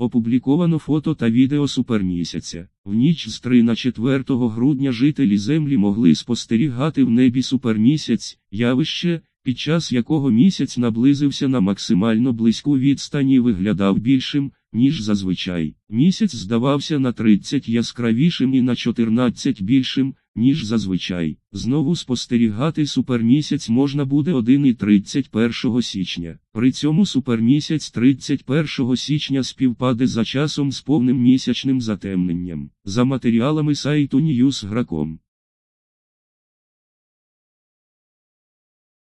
Опубліковано фото та відео супермісяця. В ніч з 3 на 4 грудня жителі Землі могли спостерігати в небі супермісяць, явище, під час якого місяць наблизився на максимально близьку відстань і виглядав більшим, ніж зазвичай. Місяць здавався на 30 яскравішим і на 14 більшим, ніж зазвичай. Знову спостерігати супермісяць можна буде 1 і 31 січня. При цьому супермісяць 31 січня співпаде за часом з повним місячним затемненням. За матеріалами сайту Newsgrakом.